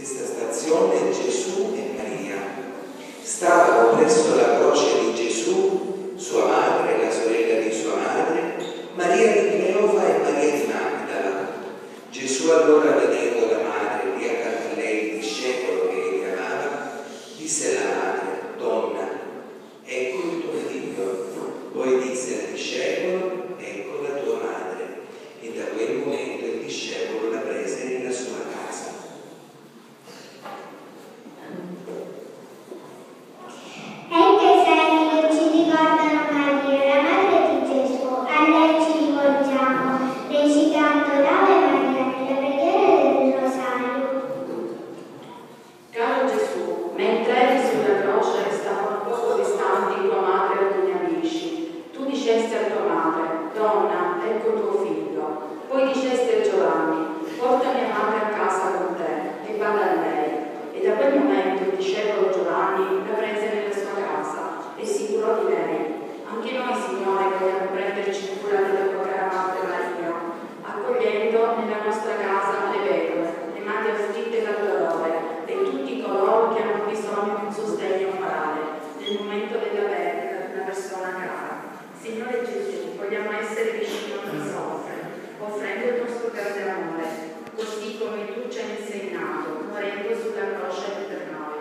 Stessa stazione Gesù e Maria. Stavano presso la croce di Gesù, sua madre, la sorella di sua madre, Maria di Cleofa e Maria di Magdala. Gesù allora vedendo la madre lì accanto a lei il discepolo che egli amava, disse alla madre, donna, ecco il tuo figlio. Poi disse al discepolo, ecco la tua madre. E da quel momento il discepolo la prese nella sua casa. Ecco i segni che ci ricordano Maria, la madre di Gesù. A lei ci rivolgiamo, recitando l'Ave Maria nella preghiera del Rosario. Caro Gesù, mentre eri sulla croce stavano poco distanti tua madre e alcuni amici. Tu dicesti a tua madre, donna, ecco tuo figlio. Poi dicesti a Giovanni, porta mia madre a casa con te e vada a lei. E da quel momento il discepolo Giovanni la prese nella sua casa e si curò di lei. Anche noi, Signore, vogliamo prenderci cura della tua cara madre Maria, accogliendo nella nostra casa le vedove, le madri afflitte dal dolore e tutti coloro che hanno bisogno di un sostegno morale nel momento della perdita di una persona cara. Signore Gesù, vogliamo essere vicino a chi soffre, offrendo il nostro grande amore, così come tu ci hai insegnato, morendo sulla croce per noi.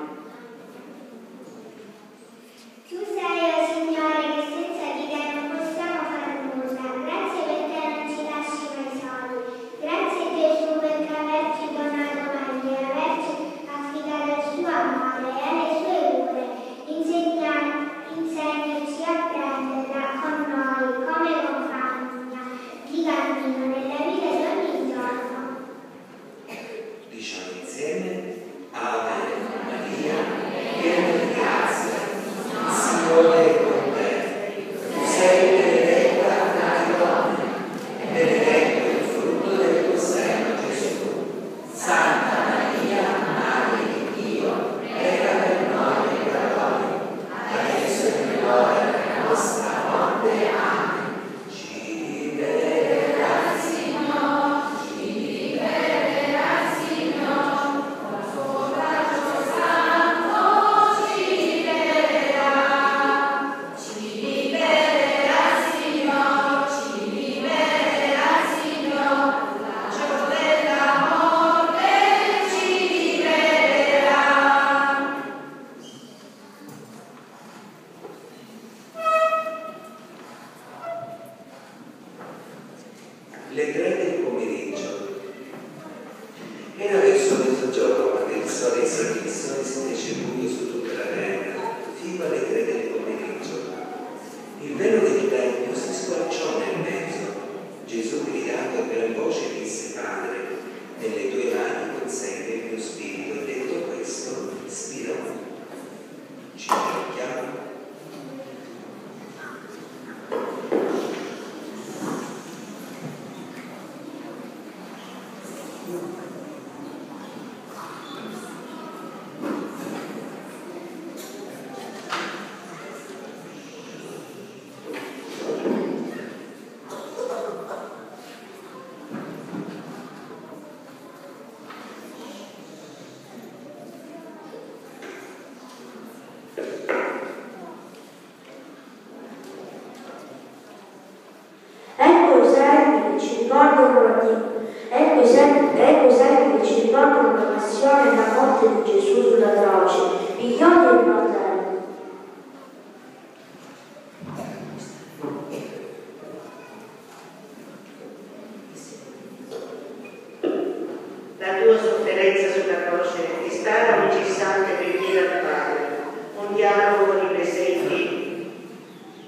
La tua sofferenza sulla croce è stata un'icessante preghiera al Padre, un dialogo con i presenti,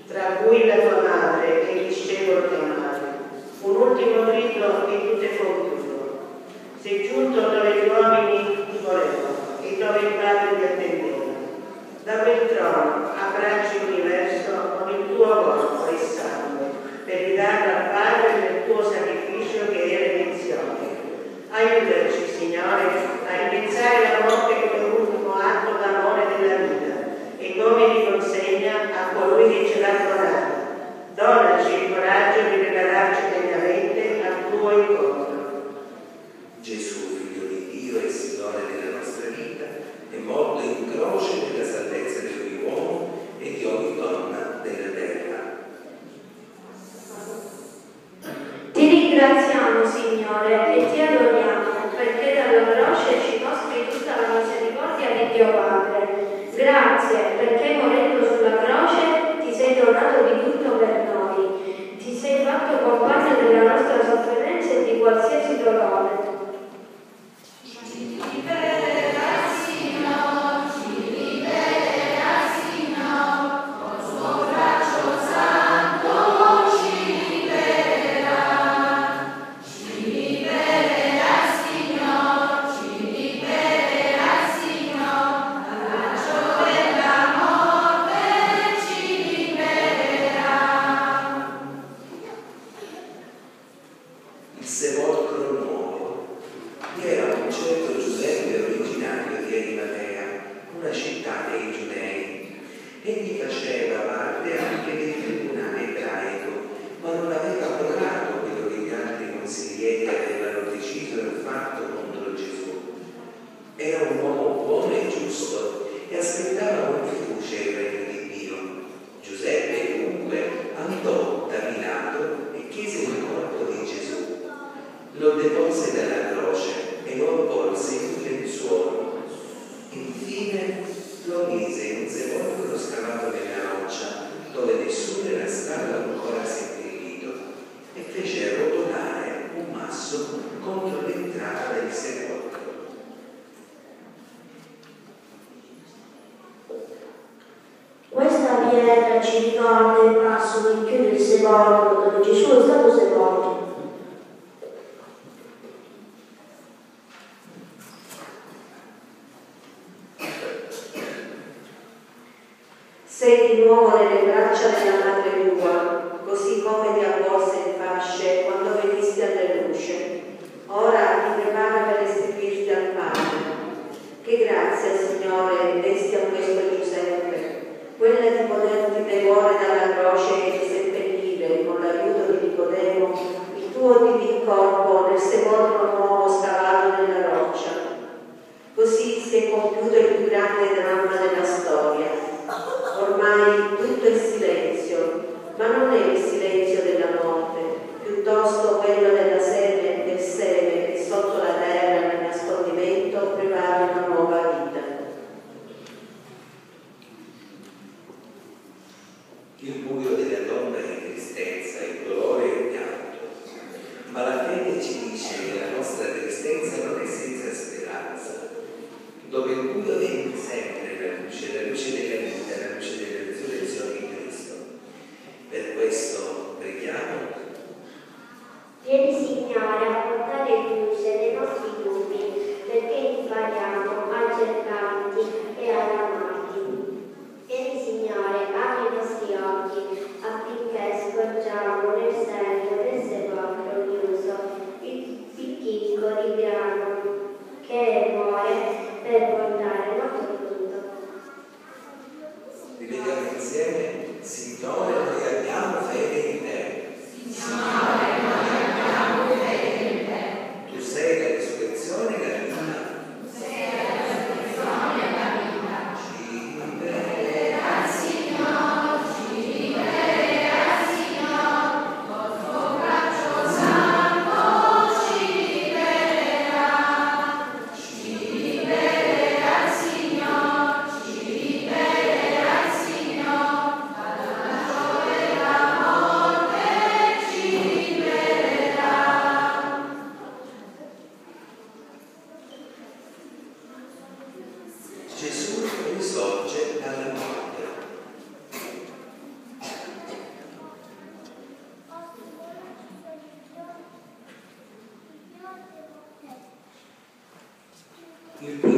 tra cui la tua madre e il discepolo che amavi. Un ultimo grido e tutto è concluso. Sei giunto dove gli uomini ti volevano e dove il Padre ti attendeva. Da quel trono abbracci Heidegger ci a ripensare la morte come l'ultimo atto d'amore della vita e come li consegna a colui che ce l'ha trovata. Donaci il coraggio di regalarci degnamente al tuo incontro. Gesù, figlio di Dio e Signore della nostra vita, è morto in croce per la salvezza di ogni uomo e di ogni donna della terra. Ti ringraziamo, Signore, e ti Egli faceva parte anche del tribunale ebraico, ma non aveva approvato quello che gli altri consiglieri avevano deciso e fatto contro Gesù. Era un uomo buono e giusto e aspettava un sei di nuovo nelle braccia della madre tua la fede ci dice che la nostra esistenza non è senza speranza, dove il buio vende sempre la luce, la luce della vita, la luce della vita. Amen.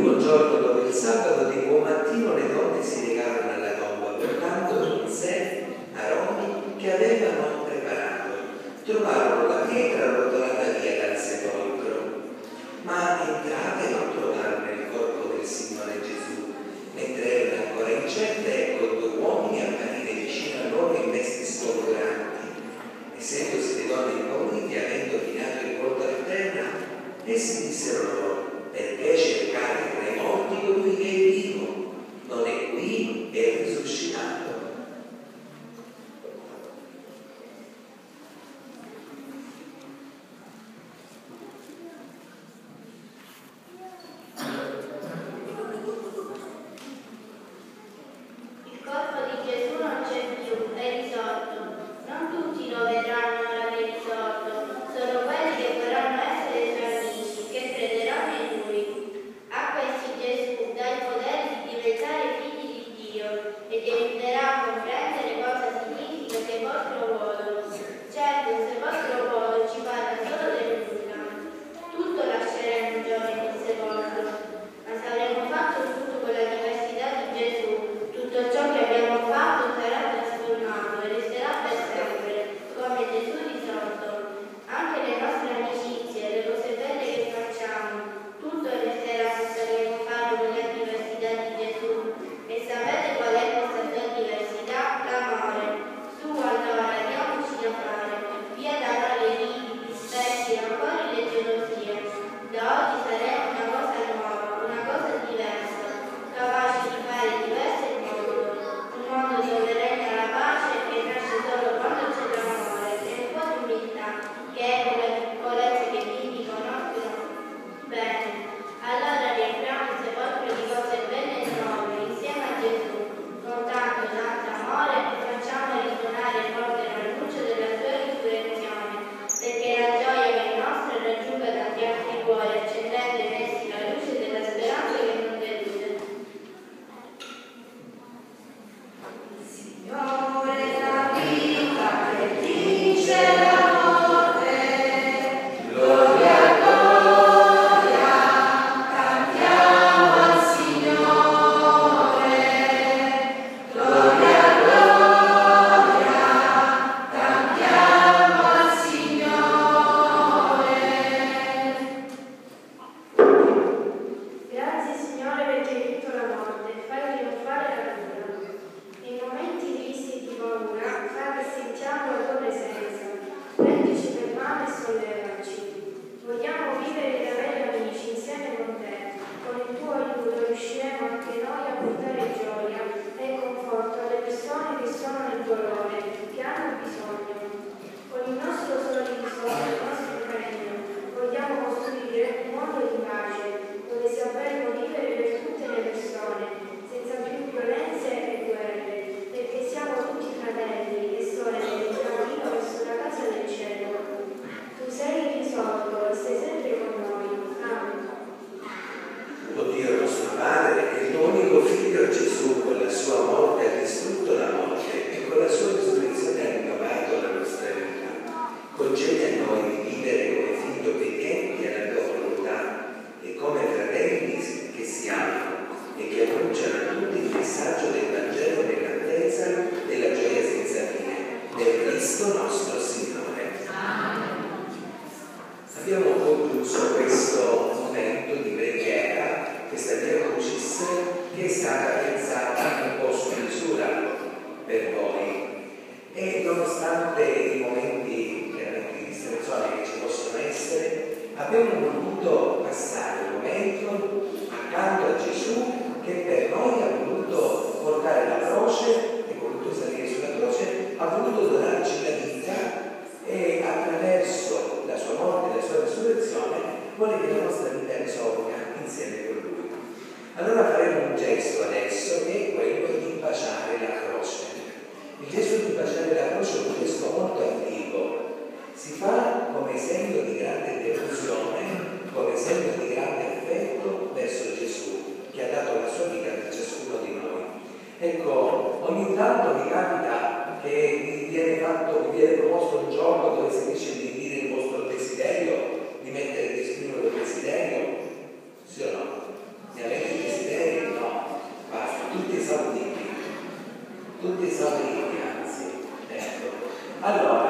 Essere, abbiamo tutti sono Anzi, Ecco. Allora,